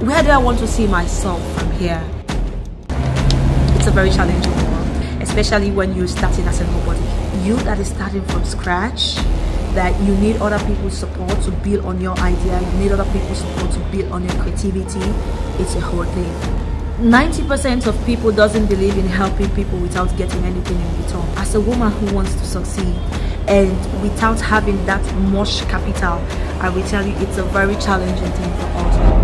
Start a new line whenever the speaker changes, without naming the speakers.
where do I want to see myself from here? It's a very challenging world, especially when you're starting as a nobody. You that is starting from scratch, that you need other people's support to build on your idea, you need other people's support to build on your creativity. It's a whole thing. 90% of people doesn't believe in helping people without getting anything in return. As a woman who wants to succeed and without having that much capital, I will tell you it's a very challenging thing for us.